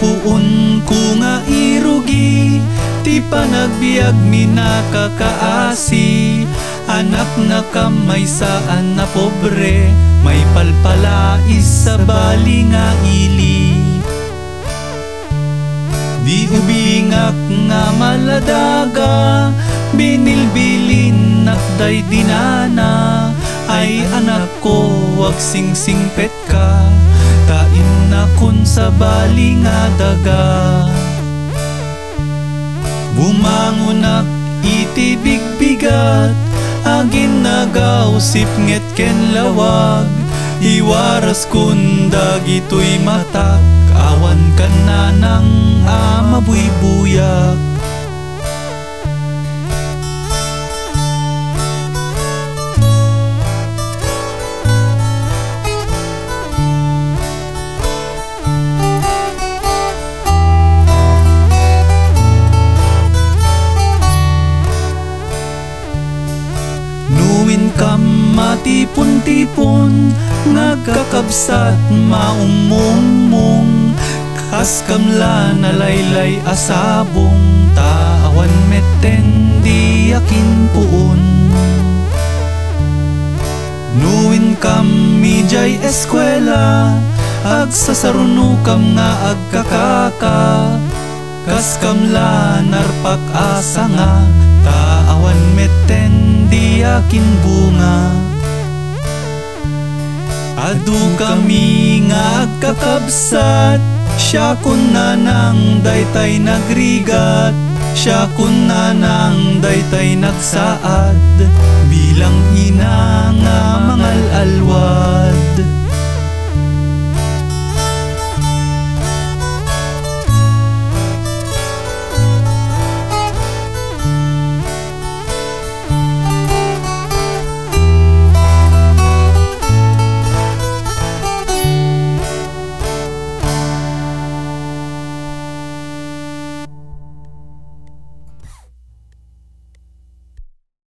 puun ko nga irugi Ti panagbiag mi nakakaasi. Anak na kamay saan na pobre May palpalais sa bali nga ili. Di ubingak nga maladaga Binilbilin nakday dinana. Ay anak ko wag sing-singpet ka kun sa bali nga daga. Bumangunak iti bigbigat Agin nagausip nget ken lawag. Iwaras kun dagitoy matak. Awan ka na ng amabuybuyak Kam matipon-tipon Nagkakabsat maumumong Kas kamla nalaylay asabong Tawan meten di akin puon. Nuwin kam mijay eskwela Agsasaruno kam nga agkakaka. Kas kamla narpak asa nga Taawan meten di akin bunga. Adu kami nga agkakabsat Siya kun na nang daytay nagrigat. Siya kun na nang daytay nagsaad